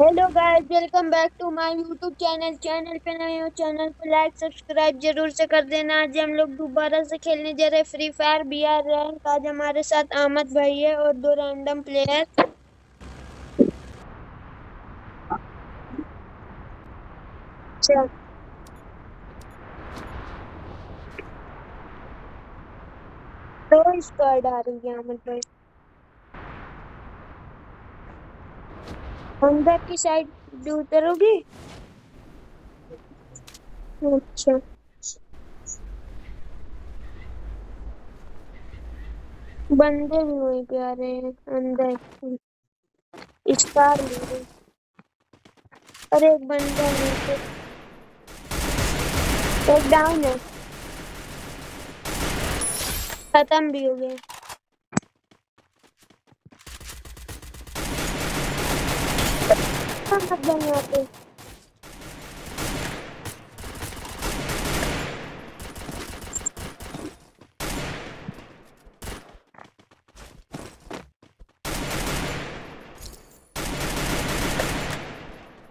Hello guys welcome back to my YouTube channel channel पे नए हो चैनल को लाइक सब्सक्राइब ज़रूर से कर देना। आज हम लोग दोबारा से खेलने जा रहे free fire B R rank आज हमारे साथ अहमद भाई है और दो रैंडम प्लेयर चल। दो स्क्वाड आ रही है अहमद भाई। अंदर की साइड उतरोगी अच्छा। बंदे भी वहीं पे आ रहे हैं, अंदर। स्टार मेरे अरे एक बंदा नीचे एक डाउन है। खत्म भी हो गया। मत जाओ यहाँ पे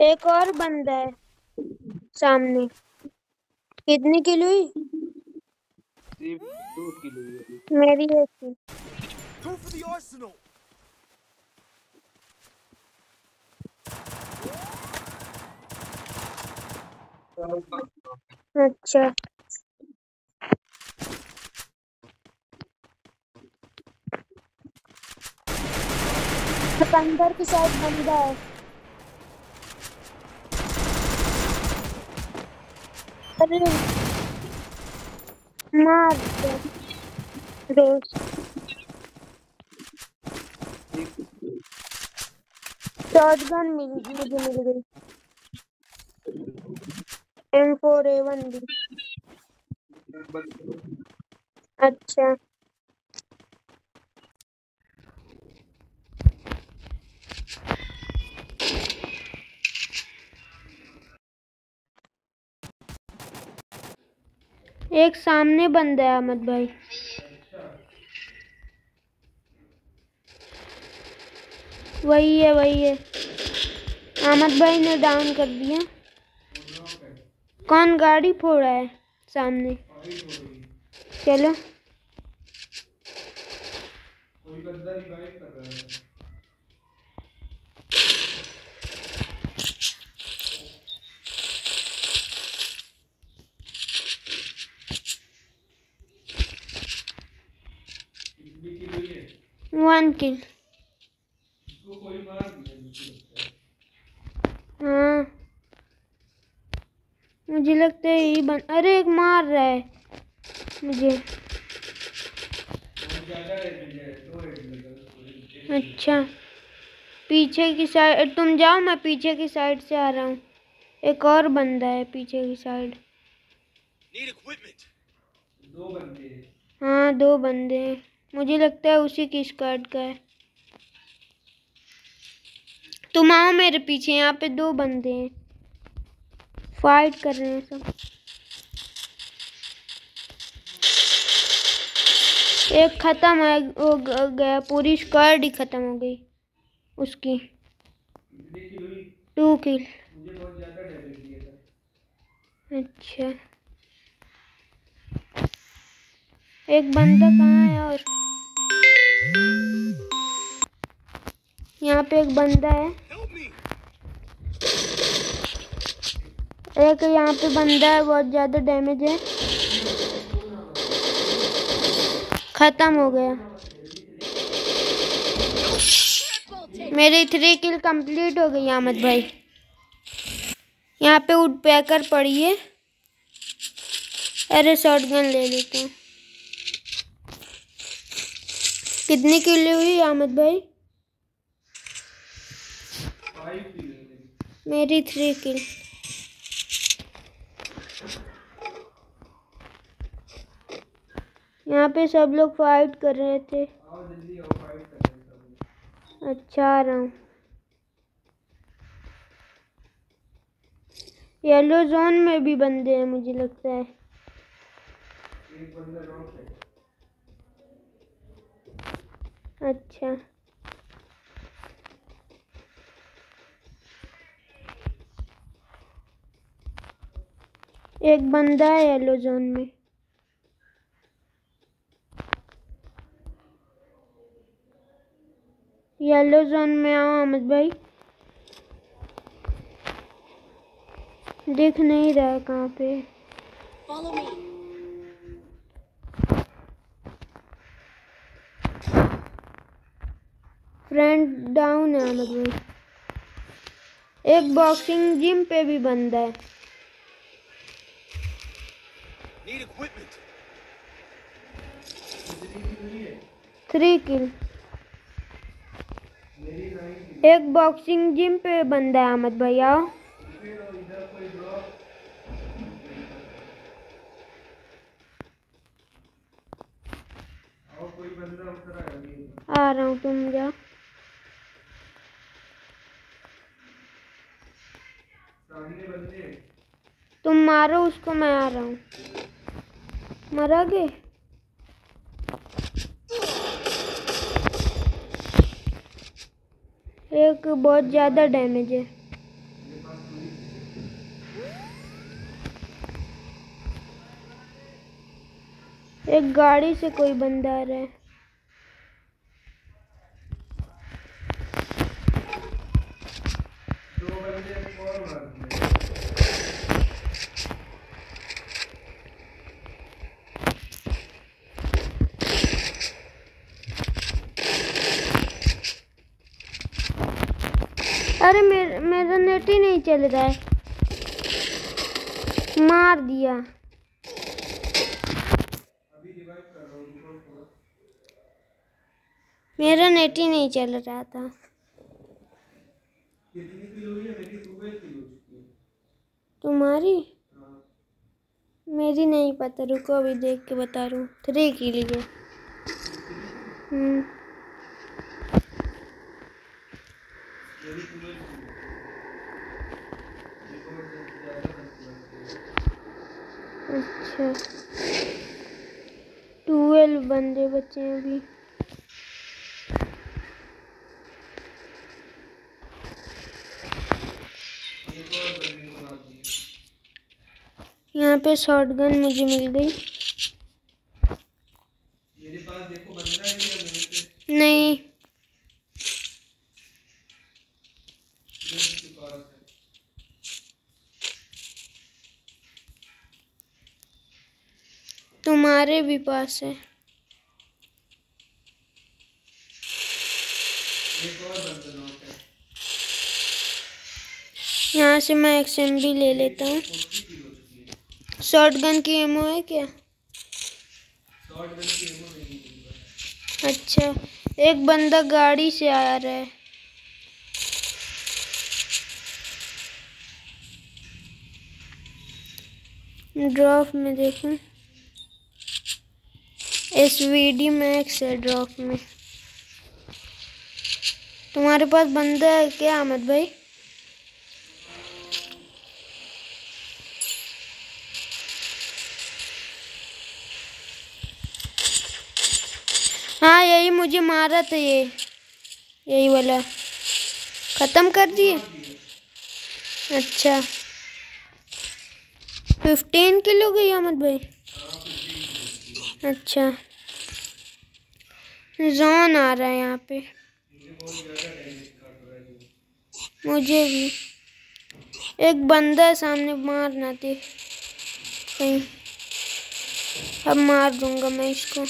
एक और बंदा है सामने कितनी किलो हुई सिर्फ़ दो किलो ही है। मेरी एक थी Go for the arsenal! अच्छा। अंदर की साइड बंदा है। अरे। मार दे। शॉटगन मिल मुझे मिल गई। एम फोर ए वन भी अच्छा। एक सामने बंदा है, अहमद भाई। वही है वही है। अहमद भाई ने डाउन कर दिया। कौन गाड़ी फोड़ा है सामने? चलो। वन किल हाँ मुझे लगता है यही बन अरे एक मार रहा है मुझे। अच्छा पीछे की साइड तुम जाओ मैं पीछे की साइड से आ रहा हूँ। एक और बंदा है पीछे की साइड। हाँ। दो बंदे हैं। मुझे लगता है उसी की स्क्वाड का है। तुम आओ मेरे पीछे यहाँ पे दो बंदे हैं। फाइट कर रहे हैं सब। एक खत्म है गया पूरी स्क्वाड ही खत्म हो गई उसकी। टू किल अच्छा। एक बंदा कहाँ है और? यहाँ पे एक बंदा है। एक यहाँ पे बंदा है, बहुत ज़्यादा डैमेज है। खत्म हो गया। मेरी थ्री किल कंप्लीट हो गई, अहमद भाई। यहाँ पे वुड पैकर पड़ी है। अरे शॉटगन ले लेता हूँ। कितनी किल हुई, अहमद भाई? मेरी थ्री किल यहाँ पे सब लोग फाइट कर रहे थे। अच्छा आ रहा हूँ येलो जोन में भी बंदे हैं मुझे लगता है। अच्छा। एक बंदा है येलो जोन में। येलो जोन में आओ अहमद भाई। दिख नहीं रहा है कहाँ पे। फ्रेंड डाउन है अहमद भाई। एक बॉक्सिंग जिम पे भी बंदा है। थ्री किल एक बॉक्सिंग जिम पे बंदा है अहमद भैया। आ रहा हूँ तुम जाओ तुम मारो उसको, मैं आ रहा हूँ। मरा गए एक बहुत ज़्यादा डैमेज है। एक गाड़ी से कोई बंदा आ रहा है। अरे मेरा मेरा नेट ही नहीं चल रहा है। मार दिया। मेरा नेट ही नहीं चल रहा था। तुम्हारी? मेरी नहीं पता रुको अभी देख के बता रहा हूँ। थ्री के लिए अच्छा ट्वेल्व बंदे बचे हैं अभी। यहाँ पे शॉटगन मुझे मिल गई। नहीं। तुम्हारे भी पास है। यहाँ से मैं एक्सएम भी ले लेता हूँ। शॉर्ट गन की एमओ है क्या? अच्छा एक बंदा गाड़ी से आ रहा है। ड्रॉप में देखूँ। एस वी डी मैक्स है ड्रॉप में। तुम्हारे पास बंदा है क्या, अहमद भाई? हाँ यही मुझे मारा था ये। यही वाला। ख़त्म कर दिए? अच्छा। फिफ्टीन किलो गई, अहमद भाई? अच्छा। जोन आ रहा है यहाँ पे। मुझे भी। एक बंदा सामने मारना थे कहीं। अब मार दूँगा मैं इसको।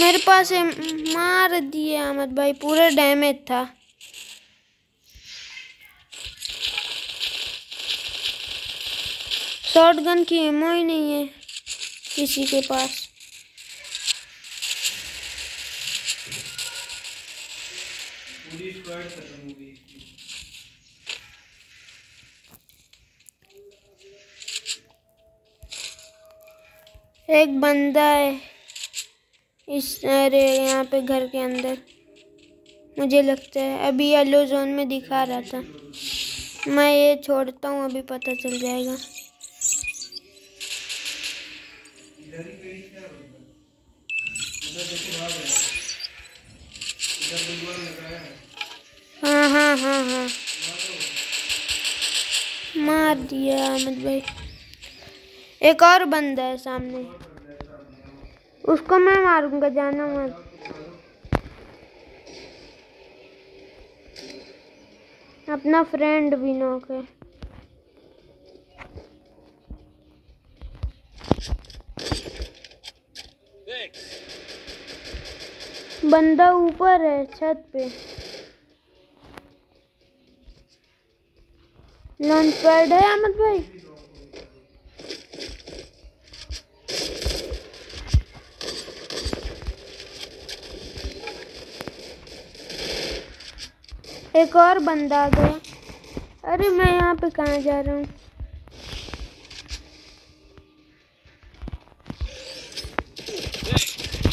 मेरे पास मार दिए अहमद भाई, पूरा डैमेज था। शॉटगन की एमओ ही नहीं है किसी के पास। एक बंदा है इस, अरे, यहाँ पे घर के अंदर। मुझे लगता है, अभी येलो जोन में दिखा रहा था। मैं ये छोड़ता हूँ, अभी पता चल जाएगा। हाँ हाँ हाँ हाँ। मार दिया अहमद भाई। एक और बंदा है सामने। उसको मैं मारूँगा, जाना मत। अपना फ्रेंड भी नॉक है बंदा ऊपर है छत पे। लॉन्च पैड है अहमद भाई? एक और बंदा आ गया। अरे मैं यहाँ पे कहाँ जा रहा हूँ?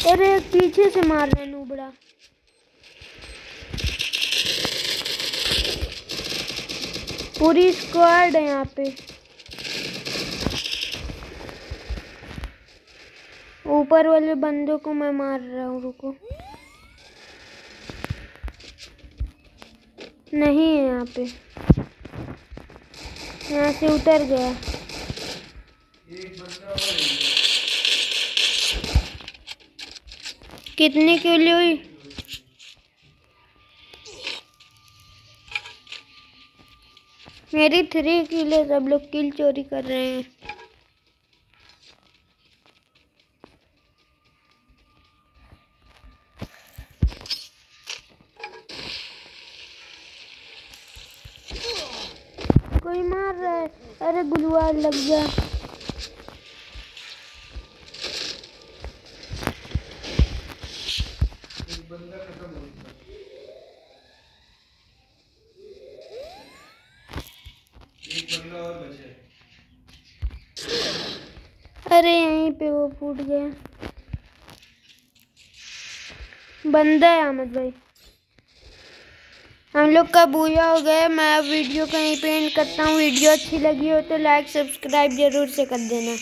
अरे एक पीछे से मार रहा नूबड़ा पूरी स्क्वाड है यहाँ पे। ऊपर वाले बंदों को मैं मार रहा हूँ, रुको। नहीं है यहाँ पे। यहाँ से उतर गया। कितने के लिए हुई? मेरी थ्री किल है सब लोग किल चोरी कर रहे हैं। कोई मार रहा है? अरे गुलवार लग जा। अरे यहीं पे वो फूट गया। बंदा है अहमद भाई। हम लोग का बूझा हो गया मैं वीडियो कहीं पेंट करता हूँ। वीडियो अच्छी लगी हो तो लाइक सब्सक्राइब ज़रूर से कर देना।